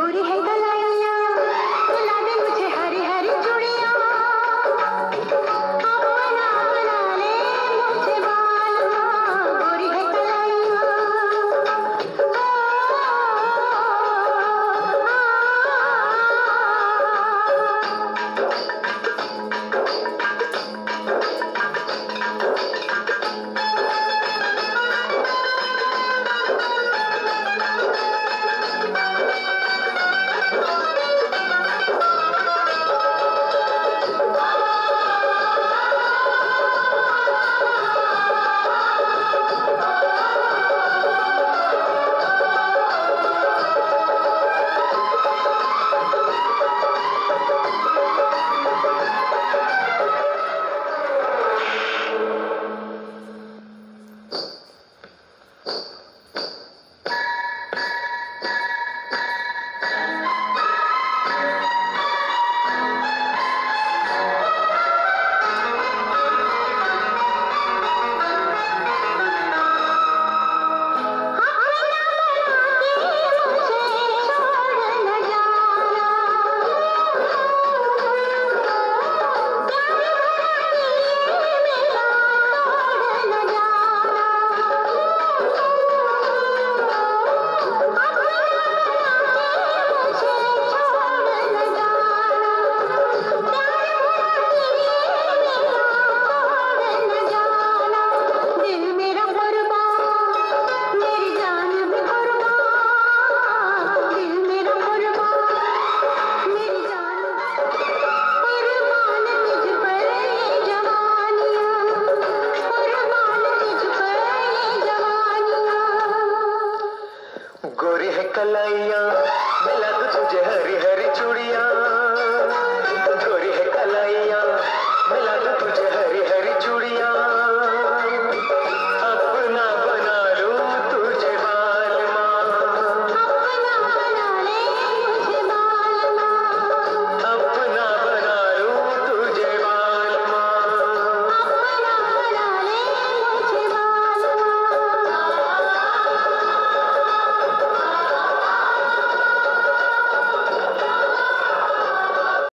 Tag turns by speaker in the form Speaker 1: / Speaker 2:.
Speaker 1: गोरी है दलाइया you